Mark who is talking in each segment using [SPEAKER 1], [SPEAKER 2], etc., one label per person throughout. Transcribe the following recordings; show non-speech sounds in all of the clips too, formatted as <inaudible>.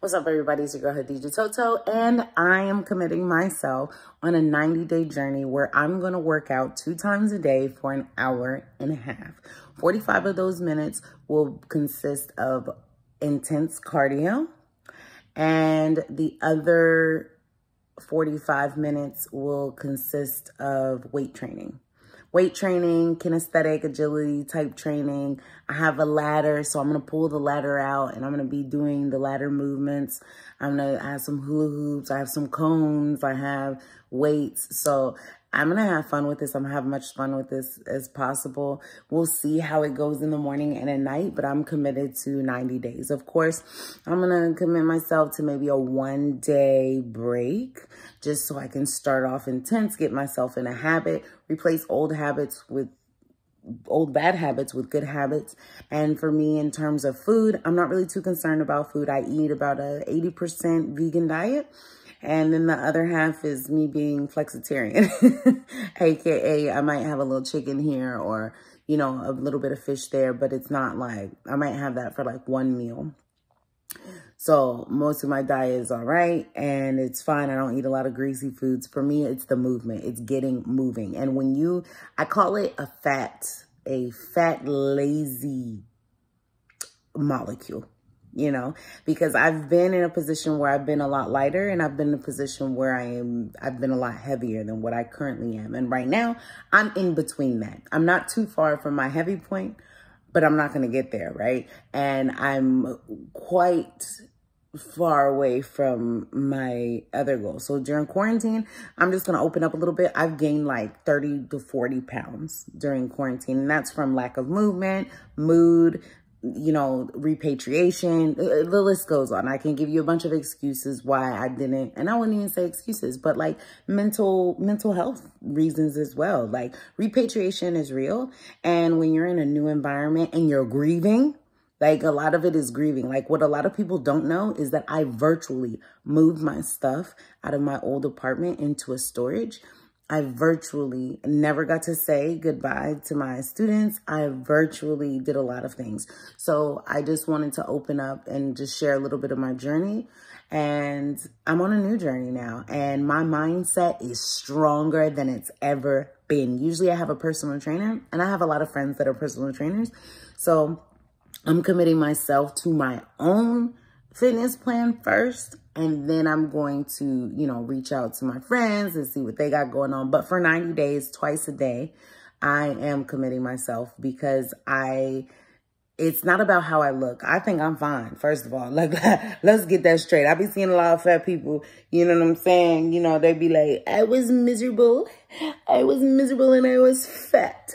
[SPEAKER 1] What's up, everybody? It's your girl, Khadijah Tou Tou, and I am committing myself on a 90 day journey where I'm going to work out two times a day for an hour and a half. 45 of those minutes will consist of intense cardio, and the other 45 minutes will consist of weight training weight training, kinesthetic agility type training. I have a ladder, so I'm going to pull the ladder out and I'm going to be doing the ladder movements. I'm going to have some hula hoops. I have some cones. I have weights. So I'm going to have fun with this. I'm going to have as much fun with this as possible. We'll see how it goes in the morning and at night, but I'm committed to 90 days. Of course, I'm going to commit myself to maybe a one day break just so I can start off intense, get myself in a habit, replace old habits with old bad habits with good habits. And for me, in terms of food, I'm not really too concerned about food. I eat about a 80% vegan diet. And then the other half is me being flexitarian, <laughs> aka I might have a little chicken here or, you know, a little bit of fish there, but it's not like I might have that for like one meal. So most of my diet is all right and it's fine. I don't eat a lot of greasy foods. For me, it's the movement. It's getting moving. And when you, I call it a fat, a fat, lazy molecule you know, because I've been in a position where I've been a lot lighter and I've been in a position where I am, I've been a lot heavier than what I currently am. And right now I'm in between that. I'm not too far from my heavy point, but I'm not going to get there. Right. And I'm quite far away from my other goal. So during quarantine, I'm just going to open up a little bit. I've gained like 30 to 40 pounds during quarantine, and that's from lack of movement, mood, you know, repatriation, the list goes on. I can give you a bunch of excuses why I didn't, and I wouldn't even say excuses, but like mental, mental health reasons as well. Like repatriation is real. And when you're in a new environment and you're grieving, like a lot of it is grieving. Like what a lot of people don't know is that I virtually moved my stuff out of my old apartment into a storage I virtually never got to say goodbye to my students. I virtually did a lot of things. So I just wanted to open up and just share a little bit of my journey. And I'm on a new journey now. And my mindset is stronger than it's ever been. Usually I have a personal trainer and I have a lot of friends that are personal trainers. So I'm committing myself to my own fitness plan first and then I'm going to, you know, reach out to my friends and see what they got going on. But for 90 days, twice a day, I am committing myself because I, it's not about how I look. I think I'm fine, first of all. <laughs> Like, let's get that straight. I be seeing a lot of fat people, you know what I'm saying? You know, they be like, I was miserable. I was miserable and I was fat.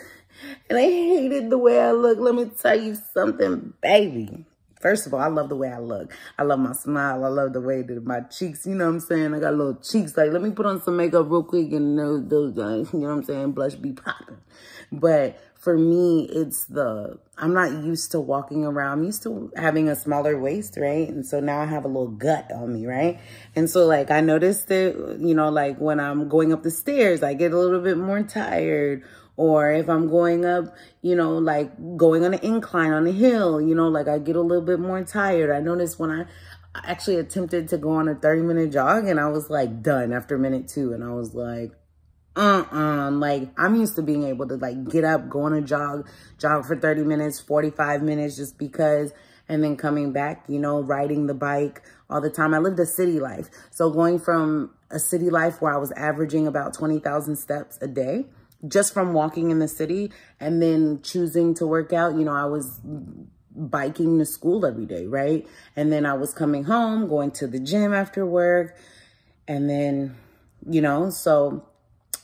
[SPEAKER 1] And I hated the way I look. Let me tell you something, baby. First of all, I love the way I look. I love my smile. I love the way that my cheeks, you know what I'm saying? I got little cheeks. Like, let me put on some makeup real quick and those, those uh, <laughs> you know what I'm saying? Blush be popping. But for me, it's the, I'm not used to walking around. I'm used to having a smaller waist, right? And so now I have a little gut on me, right? And so like, I noticed that, you know, like when I'm going up the stairs, I get a little bit more tired or if I'm going up, you know, like going on an incline on a hill, you know, like I get a little bit more tired. I noticed when I actually attempted to go on a 30 minute jog and I was like done after minute two. And I was like, uh-uh like i'm used to being able to like get up go on a jog jog for 30 minutes 45 minutes just because and then coming back you know riding the bike all the time i lived a city life so going from a city life where i was averaging about 20,000 steps a day just from walking in the city and then choosing to work out, you know, I was biking to school every day, right? And then I was coming home, going to the gym after work. And then, you know, so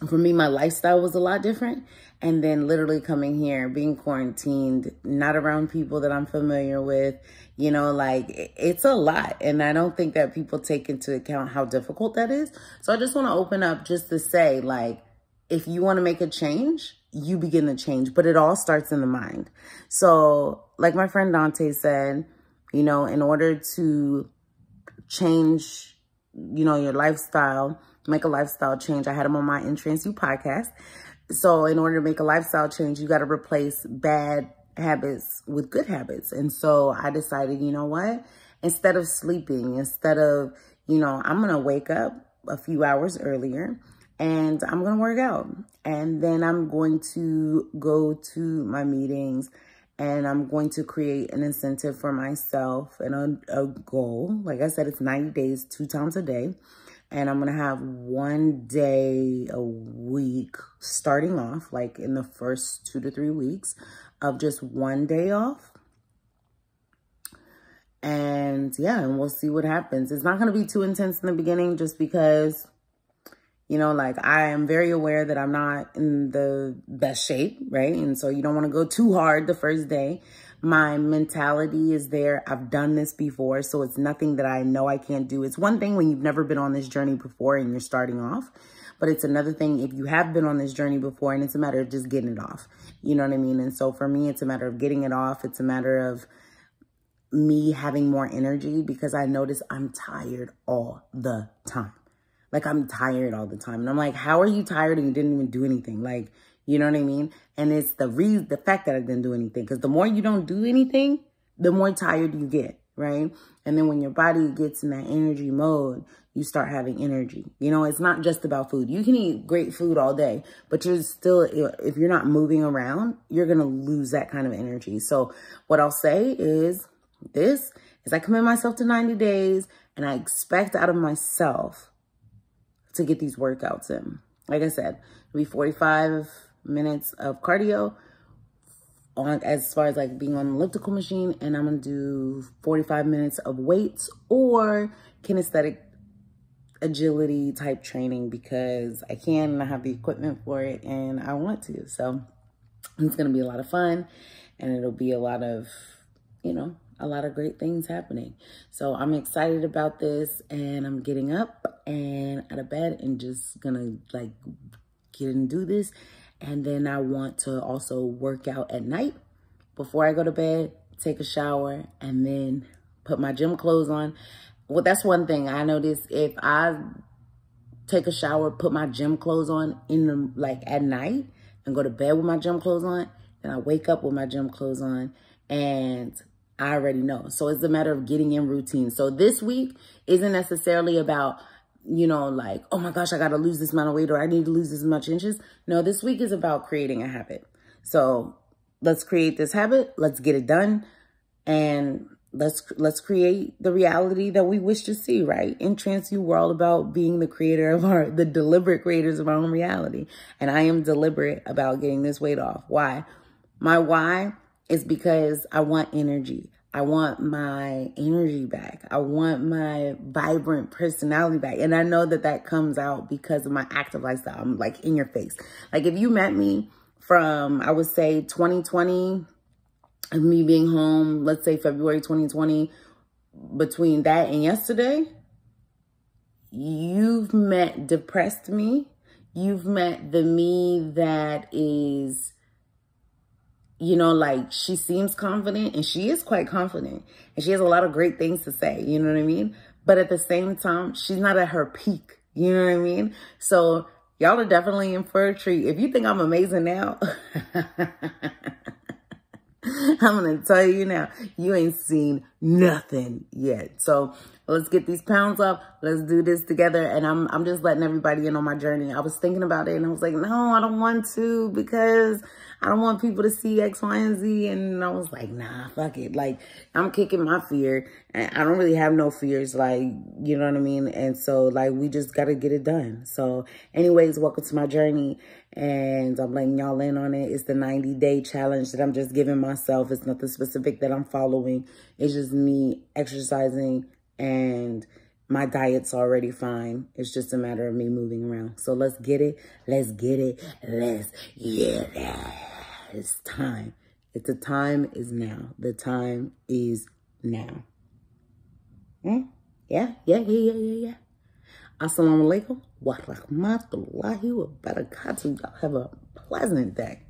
[SPEAKER 1] for me, my lifestyle was a lot different. And then literally coming here, being quarantined, not around people that I'm familiar with, you know, like it's a lot. And I don't think that people take into account how difficult that is. So I just want to open up just to say, like, if you want to make a change, you begin the change, but it all starts in the mind. So like my friend Dante said, you know, in order to change, you know, your lifestyle, make a lifestyle change, I had him on my Entrance You podcast. So in order to make a lifestyle change, you got to replace bad habits with good habits. And so I decided, you know what? instead of sleeping, instead of, you know, I'm going to wake up a few hours earlier and I'm going to work out. And then I'm going to go to my meetings and I'm going to create an incentive for myself and a, a goal. Like I said, it's 90 days, two times a day. And I'm going to have one day a week starting off, like in the first two to three weeks of just one day off. And yeah, and we'll see what happens. It's not going to be too intense in the beginning just because you know, like I am very aware that I'm not in the best shape, right? And so you don't want to go too hard the first day. My mentality is there. I've done this before, so it's nothing that I know I can't do. It's one thing when you've never been on this journey before and you're starting off, but it's another thing if you have been on this journey before and it's a matter of just getting it off. You know what I mean? And so for me, it's a matter of getting it off. It's a matter of me having more energy because I notice I'm tired all the time. Like I'm tired all the time. And I'm like, how are you tired and you didn't even do anything? Like, you know what I mean? And it's the reason, the fact that I didn't do anything. Because the more you don't do anything, the more tired you get, right? And then when your body gets in that energy mode, you start having energy. You know, it's not just about food. You can eat great food all day, but you're still, if you're not moving around, you're going to lose that kind of energy. So what I'll say is this, is I commit myself to 90 days and I expect out of myself to get these workouts in. Like I said, it'll be 45 minutes of cardio on as far as like being on the elliptical machine and I'm gonna do 45 minutes of weights or kinesthetic agility type training because I can and I have the equipment for it and I want to. So it's gonna be a lot of fun and it'll be a lot of, you know, a lot of great things happening. So I'm excited about this and I'm getting up and out of bed and just gonna like get and do this. And then I want to also work out at night before I go to bed, take a shower, and then put my gym clothes on. Well, that's one thing I notice if I take a shower, put my gym clothes on in the, like at night and go to bed with my gym clothes on, then I wake up with my gym clothes on and I already know. So it's a matter of getting in routine. So this week isn't necessarily about, you know, like, oh my gosh, I got to lose this amount of weight or I need to lose this much inches. No, this week is about creating a habit. So let's create this habit. Let's get it done. And let's let's create the reality that we wish to see, right? In Trance You, all about being the creator of our, the deliberate creators of our own reality. And I am deliberate about getting this weight off. Why? My why is because I want energy. I want my energy back. I want my vibrant personality back. And I know that that comes out because of my active lifestyle. I'm like in your face. Like if you met me from, I would say 2020, of me being home, let's say February 2020, between that and yesterday, you've met depressed me. You've met the me that is you know, like she seems confident and she is quite confident and she has a lot of great things to say, you know what I mean? But at the same time, she's not at her peak, you know what I mean? So y'all are definitely in for a treat. If you think I'm amazing now, <laughs> I'm going to tell you now, you ain't seen nothing yet. So let's get these pounds up. Let's do this together. And I'm, I'm just letting everybody in on my journey. I was thinking about it and I was like, no, I don't want to because I don't want people to see X, Y, and Z. And I was like, nah, fuck it. Like, I'm kicking my fear. And I don't really have no fears. Like, you know what I mean? And so, like, we just got to get it done. So, anyways, welcome to my journey. And I'm letting y'all in on it. It's the 90 day challenge that I'm just giving myself. It's nothing specific that I'm following. It's just me exercising and my diet's already fine. It's just a matter of me moving around. So let's get it. Let's get it. Let's get it. It's time. It's the time is now. The time is now. Hmm? Yeah, yeah, yeah, yeah, yeah, yeah. Assalamu alaikum wa rahmatullahi wa barakatuh. Y'all have a pleasant day.